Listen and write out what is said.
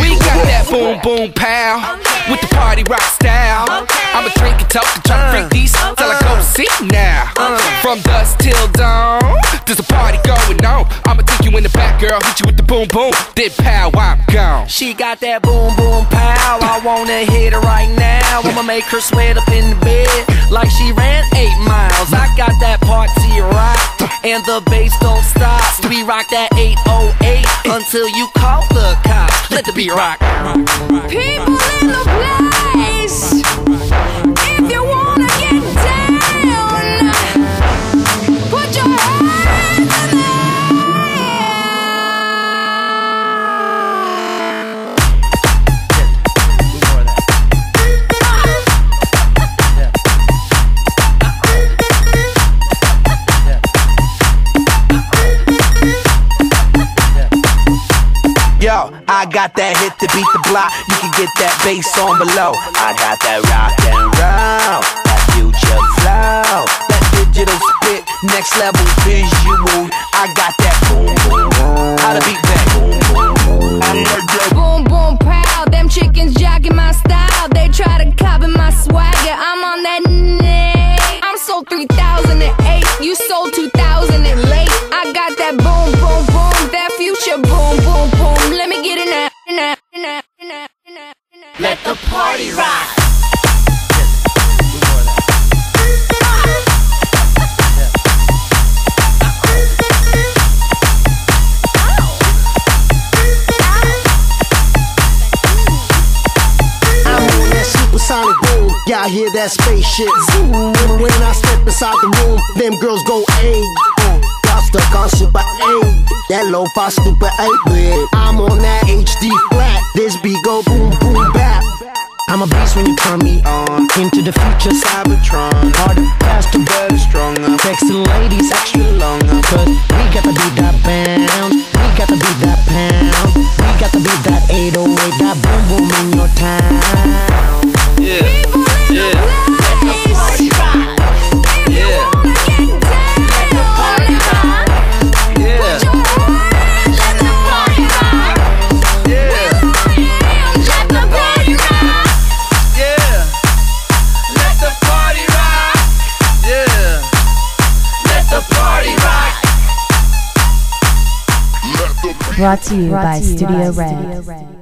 We got that boom boom pow with the party rock style. I'ma drink and talk and try to freak uh. these till I go uh. see now. From dusk till dawn, there's a party going on. I'ma take you in the back, girl, hit you with the boom boom, then pow, I'm gone. She got that boom boom pow. I wanna hit her right now. I'ma make her sweat up in the bed like she ran eight miles. I got that party rock and the bass don't stop. We rock that 808 until you call. Let the beat rock. People Yo, I got that hit to beat the block. You can get that bass on below. I got that rock and roll, that future flow, that digital spit, next level visual. I got that boom boom boom. How to beat back? Boom boom pow. Them chickens jacking my style. They try to copy my swagger. I'm on that nay. I'm sold 3008. You sold 2000 Y'all hear that spaceship? When I step inside the room, them girls go A. Y'all stuck on super A. That low fi stupid 8 bit. I'm on that HD flat. This beat go boom boom bap. I'm a beast when you turn me on. Into the future, Cybertron. Harder, faster, better, stronger. Sexy ladies, extra longer. Cause we got to beat that rock. Brought to you by Studio Red.